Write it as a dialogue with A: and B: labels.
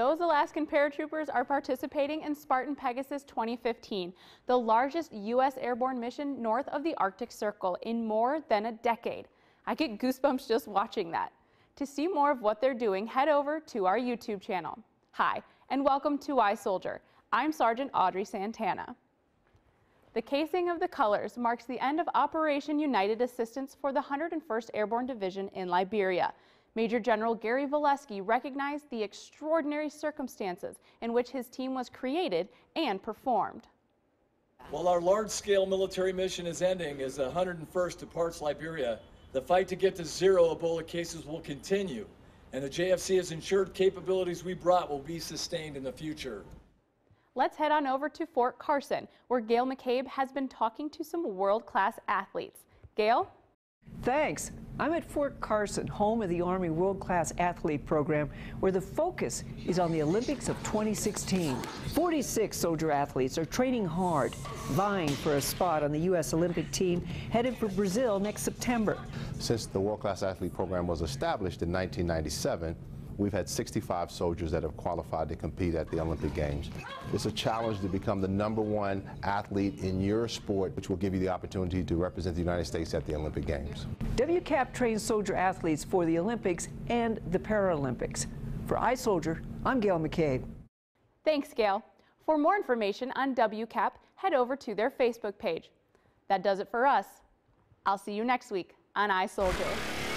A: Those Alaskan paratroopers are participating in Spartan Pegasus 2015, the largest U.S. airborne mission north of the Arctic Circle in more than a decade. I get goosebumps just watching that. To see more of what they're doing, head over to our YouTube channel. Hi, and welcome to iSoldier. I'm Sergeant Audrey Santana. The casing of the colors marks the end of Operation United Assistance for the 101st Airborne Division in Liberia. Major General Gary Volesky recognized the extraordinary circumstances in which his team was created and performed.
B: While our large-scale military mission is ending as the 101st departs Liberia, the fight to get to zero Ebola cases will continue, and the JFC has ensured capabilities we brought will be sustained in the future.
A: Let's head on over to Fort Carson, where Gail McCabe has been talking to some world-class athletes. Gail?
C: Thanks. I'm at Fort Carson, home of the Army World Class Athlete Program, where the focus is on the Olympics of 2016. 46 soldier athletes are training hard, vying for a spot on the U.S. Olympic team headed for Brazil next September.
D: Since the World Class Athlete Program was established in 1997, We've had 65 soldiers that have qualified to compete at the Olympic Games. It's a challenge to become the number one athlete in your sport, which will give you the opportunity to represent the United States at the Olympic Games.
C: WCAP trains soldier athletes for the Olympics and the Paralympics. For iSoldier, I'm Gail McCabe.
A: Thanks, Gail. For more information on WCAP, head over to their Facebook page. That does it for us. I'll see you next week on iSoldier.